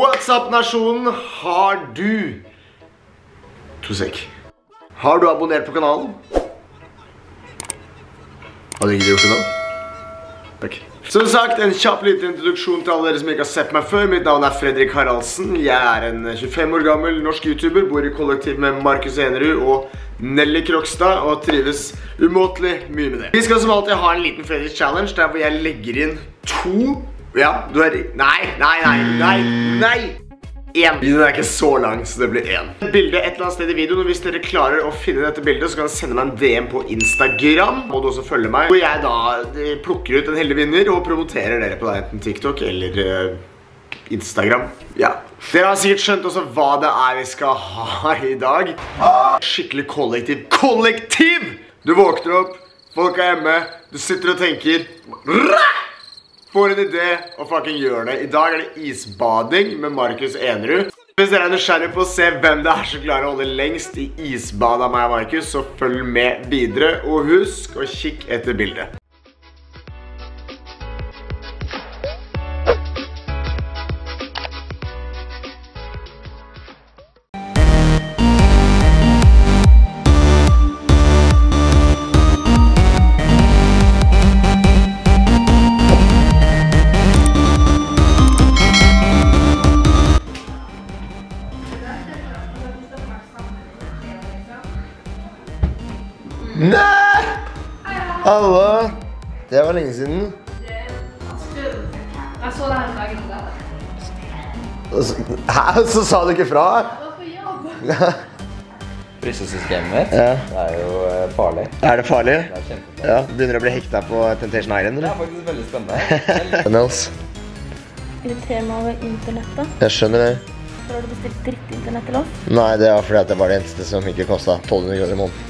What's up, nasjonen? Har du To sek. Har du abonnert på kanalen? Har du ikke gjort det nå? Takk. Som sagt, en kjapp liten introduksjon til alle dere som ikke har sett meg før. Mitt navn er Fredrik Haraldsen. Jeg er en 25 år gammel norsk YouTuber, bor i kollektiv med Markus Enerud og Nelly Krokstad, og trives umåtelig mye med det. Vi skal som alltid ha en liten Fredrik Challenge, der hvor jeg legger inn to... Ja, du er... Nei, nei, nei, nei, nei! En. Videoen er ikke så lang, så det blir en. Bilde et eller annet sted i videoen, og hvis dere klarer å finne dette bildet, så kan dere sende meg en DM på Instagram. Må du også følge meg. Hvor jeg da eh, plukker ut en heldig vinner og promoterer dere på da, enten TikTok eller eh, Instagram. Ja. Dere har sikkert skjønt også hva det er vi skal ha i dag. Skikkelig kollektiv. Kollektiv! Du våkner opp, folk er hjemme, du sitter og tenker Rah! Får en idé og fucking gjør det. I dag er det isbading med Markus Enerud. Hvis dere er nysgjerrig på å se hvem det er som klarer å holde lengst i isbad av meg og Markus, så følg med videre, og husk å kikke etter bildet. Hæ? Så sa du ikke fra? Jobb. Fryssesystemet mitt Ja. det er jo eh, farlig. Er det farlig? Det er kjempefarlig. Ja, Begynner å bli hekta på Temptation Island, Det er faktisk veldig spennende. Nels, Irriterer meg over internettet. jeg skjønner det. Hvorfor har du bestilt drittinternett til oss? Nei, det var fordi at det var det eneste som ikke kosta 1200 kroner i måneden.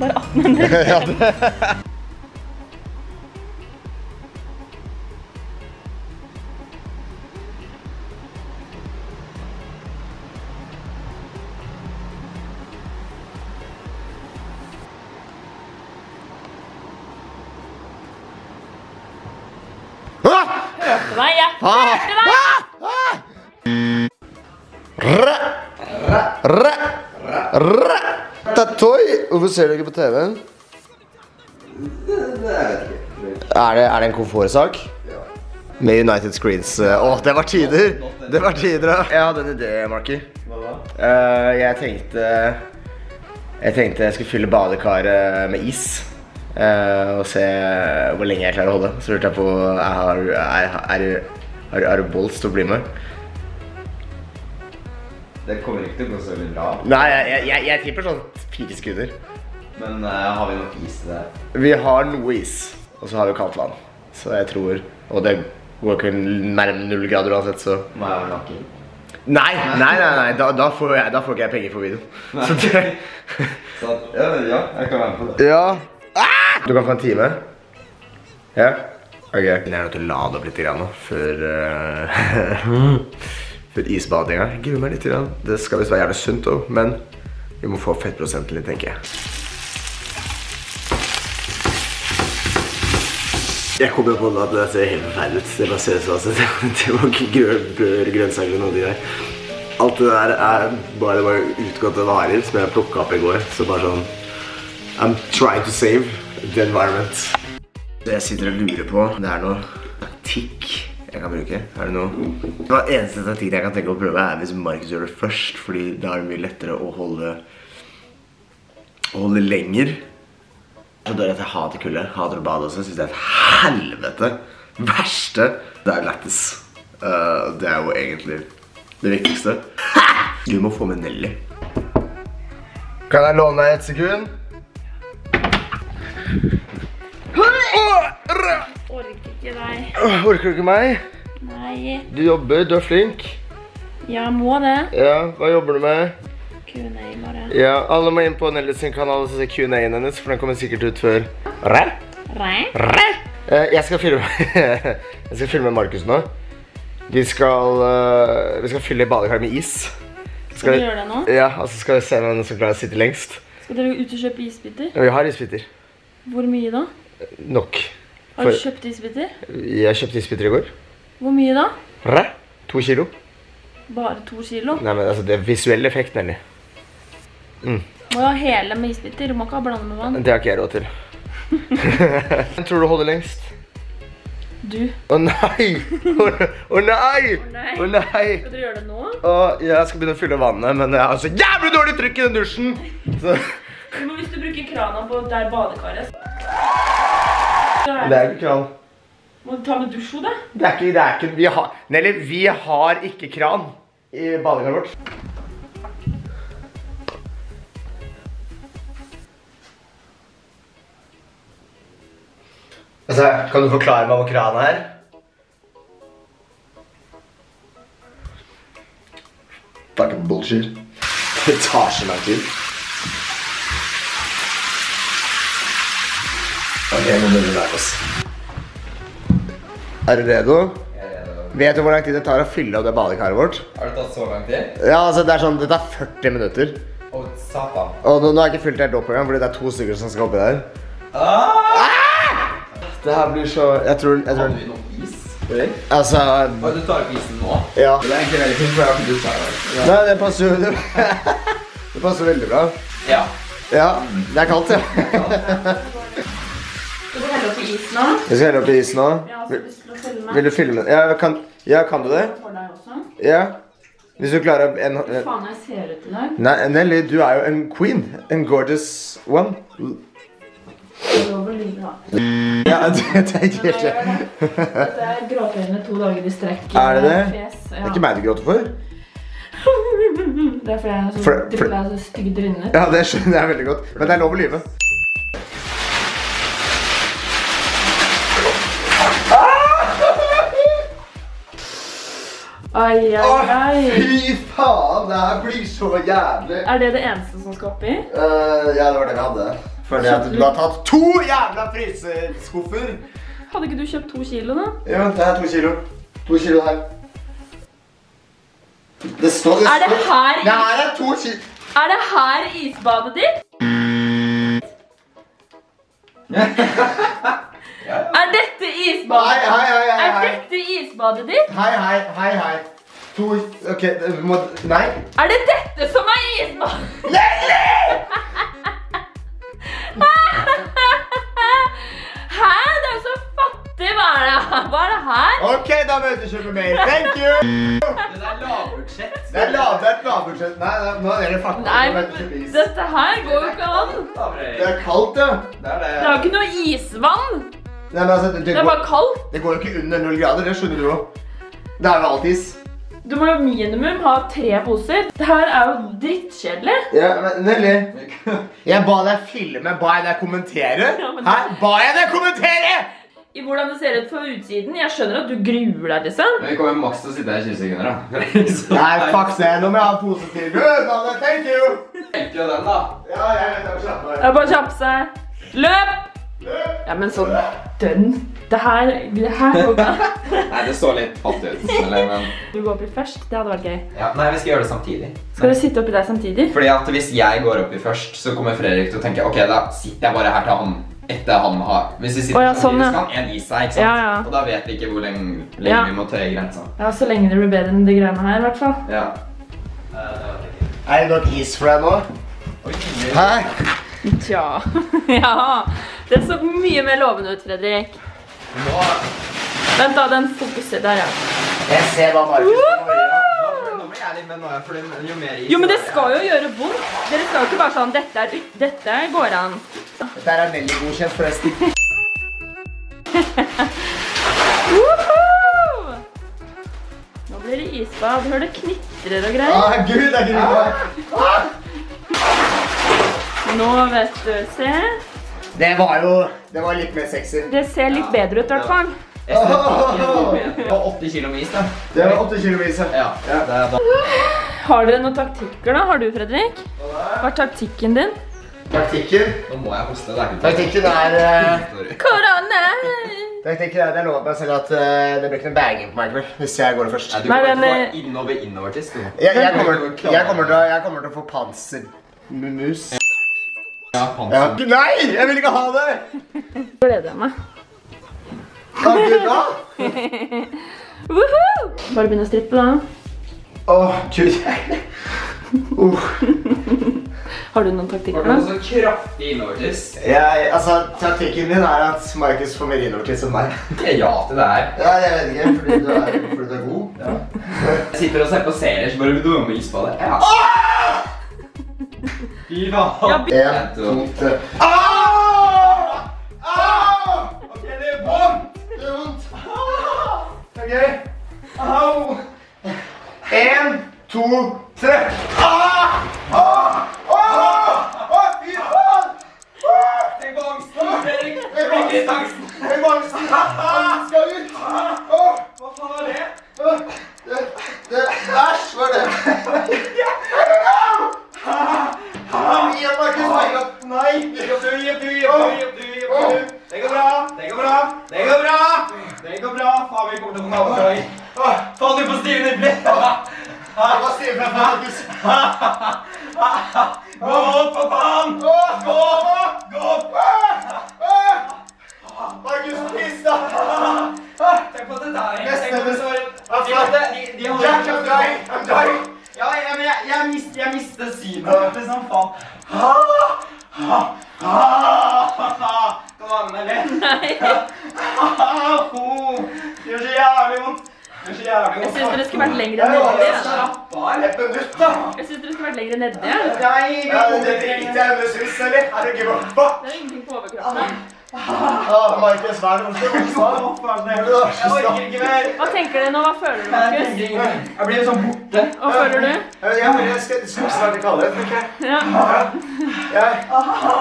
Bare 1800. Ja, Hørte deg, jeg Ah! hørte deg! Rø! Rø! Rø! Tatoi! Hvorfor ser du ikke på TV-en? Er det, er det en komfortsak? Med United Screens. Åh, det var tider! Det var tider, da. Jeg hadde en idé, Marky. Eh, jeg tenkte Jeg tenkte jeg skulle fylle badekaret med is. Eh, og se hvor lenge jeg klarer å holde. Så lurte jeg på har, er, er, er, er du bolts til å bli med? Det kommer ikke til å gå så veldig bra. Nei, jeg, jeg, jeg, tipper sånn fire sekunder. Men uh, har vi nok is til det? Vi har noe is, og så har vi kaldt vann. Så jeg tror Og det går ikke nærmere null grader uansett, så Må jeg være naken? Nei, nei, nei, nei. Da, da, får jeg, da får ikke jeg penger for videoen. Så det, Så ja, ja, jeg kan være med på det. ja. Ah! Du kan få en time. Ja? Ok. Jeg er nødt til å lade opp litt grann nå, før uh, Før isbadinga. Jeg gruer meg litt. Grann. Det skal visst være jævlig sunt òg, men vi må få fettprosenten litt, tenker jeg. Jeg kommer på at det ser helt forferdelig ut. Det bare ser ut som det var ikke grø- brød, grønnsaker og noe de der. Alt det der er bare, bare utgåtte varer som jeg plukket opp i går. Så bare sånn I'm trying to save the environment. Det jeg sitter og lurer på, det er noe taktikk jeg kan bruke. Er det noe? Det var eneste taktikk jeg kan tenke å prøve er hvis Markus gjør det først, fordi da er det mye lettere å holde, å holde lenger. Så dør jeg at jeg hater kulde. Hater å bade også. Synes det er et helvete. Verste. Det er lættis. Eh, det er jo egentlig det viktigste. Du må få med Nelly. Kan jeg låne deg et sekund? Orker ikke deg. Orker du ikke meg? Nei. Du jobber, du er flink. Ja, må det. Ja, hva jobber du med? Q&A bare. Ja, alle må inn på Nelly sin kanal og se Q&A-en hennes, for den kommer sikkert ut før. Ræ? Ræ? Ræ? Eh, jeg skal filme Jeg skal filme Markus nå. Vi skal, eh, vi skal fylle badekaret med is. Skal vi gjøre det nå? Ja, og så skal vi se hvem som klarer å sitte lengst. Skal dere ut og kjøpe isbiter? Vi har isbiter. Hvor mye da? Nok. Har du kjøpt isbiter? Jeg kjøpte isbiter i går. Hvor mye da? Ræ? To kilo? Bare to kilo? Nei, men altså, det er visuell effekt, Nelly. Må jo ha hele med isbiter. Du må ikke ha blande med vann. Det har ikke jeg råd til. Hvem tror du holder lengst? Du. Å nei! Å oh, nei! Å nei! Skal dere gjøre det nå? Å, jeg skal begynne å fylle vannet, men jeg har så jævlig dårlig trykk i den dusjen! Så, Du må, hvis du bruker krana på der badekaret det er ikke kran. Må du ta med dusjhode? Det er ikke, det er ikke, vi har, Nelly, vi har ikke kran i badekaret vårt. Altså, kan du forklare meg hvor kranen er? Fucking bullshit. Det tar så lang tid. Ok, nå må vi lære oss. Er du redo? Vet du hvor lang tid det tar å fylle opp det badekaret vårt? Har det tatt så lang tid? Ja, altså det er sånn, det tar 40 minutter. Å, satan. Og nå, nå har jeg ikke fylt helt opp engang, fordi det er to stykker som skal oppi der. Ah! Det her blir så, jeg tror, jeg Har du noen is? Altså, Å, du tar opp isen nå? ja. Det er egentlig veldig fint, for jeg har ikke dusja i dag. Nei, det passer jo, det, det passer veldig bra. Ja. Ja, det er kaldt, ja. Is nå? Jeg skal helle oppi i isen nå. Jeg har også lyst til å filme. vil du filme? Ja, kan, ja, kan du det? For deg også. Ja. Hvis du klarer en... Faen, jeg ser ut i dag. Nei, Nelly, du er jo en queen. En gorgeous one. Det er. Ja, det tenker jeg ikke. helt. Dette er gråtøyne to dager i strekk. Er det det? Fjes. Det er ikke meg du gråter for. Det er fordi jeg er så, For- det er for- er så stygg i. Ja, det skjønner jeg veldig godt. Men det er lov å lyve. Ai, ai, ai. fy faen! Det her blir så jævlig. Er det det eneste som skal oppi? Uh, ja, det var det vi hadde. Fordi at du har tatt to jævla fryseskuffer. Hadde ikke du kjøpt to kilo, da? Ja, det er to kilo. To kilo her. Det står det Er det her, Det her er to kilo. er det her isbadet ditt? Er dette Hei, isbadet? hei, hei, hei, Er dette isbadet ditt? Hei, hei, hei, hei. To Ok, vi må Nei. Er det dette som er isbadet? Hæ? Det er jo så fattig. Hva er det, hva er det her? Ok, da må vi kjøpe mer. Thank you. Det er lavbudsjett. Det er lav, det er lavbudsjett. Nei, nei, nå er det fattig. Nei, dette her går jo ikke an. Det er kaldt, ja. Det er det. Det er jo ikke noe isvann. Nei, men altså, det, Det det, er går, bare kaldt. det går jo ikke under null grader, det skjønner du jo. Det er jo alltid is. Du må jo minimum ha tre poser. Det her er jo drittkjedelig. Ja, men Nelly, jeg ba deg filme, ba jeg deg kommentere? Ja, men- Hæ? Ba jeg deg kommentere? I hvordan det ser ut fra utsiden. Jeg skjønner at du gruer deg, liksom. Men vi kommer maks til å sitte her i 20 sekunder, da. Nei, fuck det. Nå må jeg ha en pose til. Good, Anne, thank you. Tenker jo den, da. Ja, jeg vet Jeg må kjappe meg. Jeg bare kjappe seg. Løp! Ja, men sånn dønn. Det her, det her går bra. Nei, det så litt fattig ut. Eller, men... Du går opp i først. Det hadde vært gøy. Ja, nei, vi skal gjøre det samtidig. Skal du sitte oppi der samtidig? Fordi at hvis jeg går oppi først, så kommer Fredrik til å tenke Ok, da sitter jeg bare her til han etter han har Hvis vi sitter Å, ja, samtidig, sånn, ja. så kan en gi seg, ikke sant? Ja, ja. Og da vet vi ikke hvor lenge, lenge Ja. vi må tøye grensa. Ja, så lenge det blir bedre enn de greiene her, i hvert fall. Ja. Er det nok is for deg nå? Hæ? Tja. ja. Det så mye mer lovende ut, Fredrik. Nå, Vent, da. Den fokuser der, ja. Jeg ser hva Markus gjør. nå blir jeg litt med nå, for jo mer is Jo, men det skal jo gjøre vondt. Dere skal jo ikke bare sånn Dette, er, dette går an. Dette er veldig godkjent, forresten. Woohoo! Nå blir det isbad. Hør det knitrer og greier. Å, gud, det er ikke noe. Nå vet du. Se. Det var jo Det var litt mer sexy. Det ser litt bedre ut, i hvert fall. Det var 80 kilo med is, da. Det var åtte kilovis. Ja, det er da. Har dere noen taktikker, da? Har du, Fredrik? Hva er taktikken din? Taktikken Nå må jeg hoste, det er ikke Taktikken er eh. Korona! Taktikken er at jeg lover meg selv at eh, det blir ikke noe bagging på meg i kveld, hvis jeg går det først. Nei, du kommer men, til å få innover innovertiss, du. Jeg, jeg, kommer, jeg, kommer til, å- jeg kommer til å få pansermus. Ja, Ja. panser. Nei! Jeg vil ikke ha det! Gleder jeg meg. Kan du da? Bare begynne å strippe, da. Åh, gud. Uh. Har du noen taktikker da? Var det noen noe så kraftig innovertis? Jeg, altså, taktikken din er at Markus får mer innovertis enn meg. Ja til det her. Ja, jeg vet ikke, fordi du er, fordi du er god. Jeg sitter og ser på serier, så bare vil du være med og ispe det. Ja. Fy faen. En, to, tre. Au! Au! Ok, det er vondt. Det er vondt. Ok. Au. En, to, tre. Ah! Ah! Ah! Ah, fy faen! Tenk på angsten, Fredrik. Jeg blir ikke litt angsten. Tenk på angsten. Angsten skal ut. Åh, Hva faen er det? åh, det, det, æsj, hva er det? Au! Gi opp, Markus, gi opp. Nei. Gi opp, du, gi opp, du, gi opp, du, gi opp, du, gi opp, du. Det går bra, det går bra, det går bra. Faen, vi kommer til å få naboklager. Faen, du får stive nipler. Jeg var si fra Markus. Gå opp, for faen. Gå opp, gå opp. Markus, piss da. Tenk på det der. Neste, Tenk på det neste. så- De måtte, de, de holder Jack, I'm dying, I'm dying. Ja, jeg, jeg, jeg, mist, jeg mistet synet. Sånn faen. Nei. Au! Det gjør så jævlig vondt. Det gjør så jævlig Jeg vondt. syns dere skulle vært lengre nedi. altså. Slapp av. Da. Jeg syns dere skulle vært lengre nedi. Nei, vi driter jeg med syns, eller? Er det ikke er ingenting på overkroppen. Åh, Markus, hva er det vondt? Jeg orker ikke mer. Hva tenker du nå? Hva føler du, Markus? Jeg blir sånn borte. Hva føler du? Jeg, jeg, jeg jeg. Ja. Jeg, jeg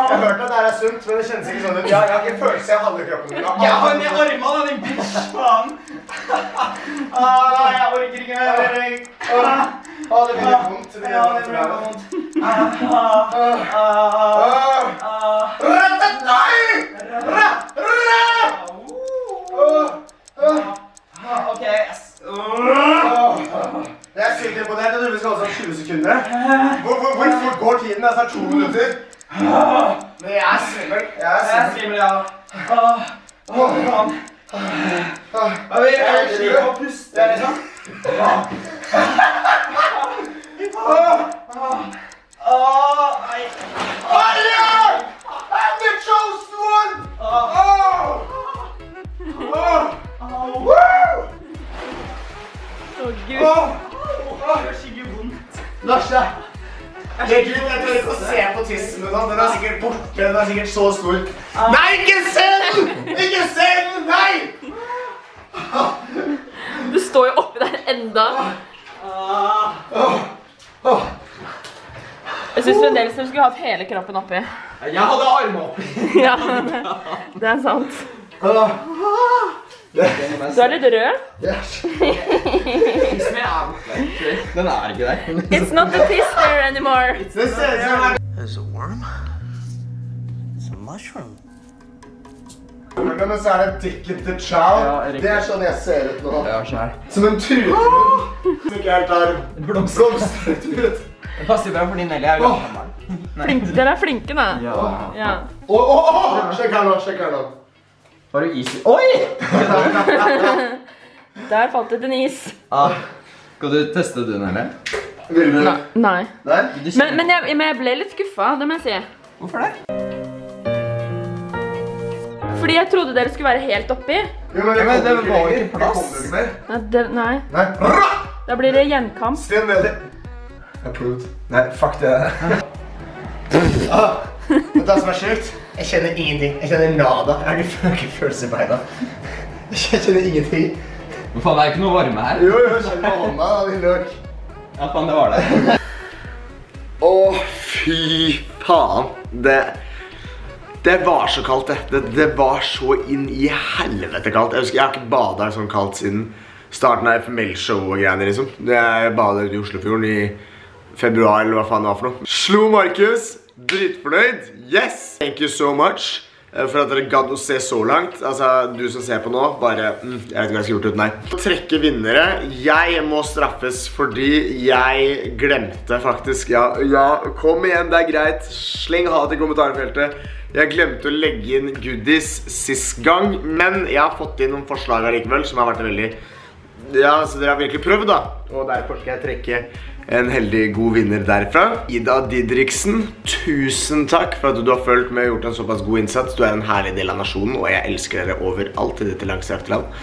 har hørt at det her er sunt, men det kjennes ikke sånn ut. Jeg, jeg har ikke følelse av halve kroppen min. Jeg har med armene, din bitch, faen. Ah, jeg orker ikke mer. Det blir vondt. Det blir Ja, det vondt. blir vondt. Ah, ah, ah, Åh. ah. Ratatouille! Ra, ra! Åh, åh. Ah, Ok. yes. Åh. Er sykt imponert. Jeg trodde vi skulle ha sånn 20 sekunder. Hvor, hvor, hvor fort går tiden? Det er sånn to minutter. Men jeg er svimmel. Jeg er svimmel. ja. Ah, Åh, faen. Åh. Jeg sliter å puste, liksom. Åh. Å, gud. Oh! Det gjør skikkelig vondt. Ut, jeg tør ikke å se på tissen din. Den er sikkert borte. Den er sikkert så stor. Nei, ikke se den! Ikke se den! Nei! Du står jo oppi der enda. Jeg synes Jeg syns fremdeles dere skulle hatt hele kroppen oppi. Jeg hadde armene oppi. Ja, det er sant. Du er litt rød. Yes. Den er ikke der. It's not the piss there anymore. It's a worm? It's a mushroom. Men så er det Dick the Chow. Ja. Det er sånn jeg ser ut nå. Ja. Som en trusemunn. Som ikke helt har blomstret ut. Det passer bra Nelly jo gammel. Flink, dere er flinke, da. Ja. Ja. Åh, åh, åh! Sjekk her nå, sjekk her nå. Har du is i Oi! Der falt det en is. Ah. Skal du teste den, eller? Vil du? Nei. Nei. Men, men, jeg, men jeg ble litt skuffa, det må jeg si. Hvorfor det? Fordi jeg trodde dere skulle være helt oppi. Jo, men det, men det var ikke plass. Det ikke mer. Nei. Det, nei. Nei. Da blir det gjenkamp. Sten nedi. Approved. Nei, fuck det. ah, det er det som er sjukt? Jeg kjenner ingenting. Jeg kjenner nada. Jeg har ikke, jeg har ikke følelse i beina. Jeg kjenner ingenting. Men faen, det er ikke noe varme her. Jo, jo, kjenn på hånda, da, din løk. Ja, faen, det var det. Å, fy faen. Det, det var så kaldt, det. det. Det var så inn i helvete kaldt. Jeg husker, jeg har ikke bada i sånn kaldt siden starten av FML-show og greiene, liksom. Jeg bada ute i Oslofjorden i februar, eller hva faen det var for noe. Slo Markus. Dritfornøyd. Yes! Thank you so much. eh, For at dere gadd å se så langt. Altså, du som ser på nå, bare mm, Jeg vet ikke hva jeg skal gjort uten deg. Trekke vinnere. Jeg må straffes fordi jeg glemte faktisk Ja, ja kom igjen, det er greit. Sleng hat i kommentarfeltet. Jeg glemte å legge inn goodies sist gang, men jeg har fått inn noen forslag allikevel som har vært veldig Ja, så dere har virkelig prøvd, da. Og derfor skal jeg trekke en heldig god vinner derfra. Ida Didriksen, tusen takk for at du har fulgt med og gjort en såpass god innsats. Du er en herlig del av nasjonen, og jeg elsker dere overalt i dette langstrakte land.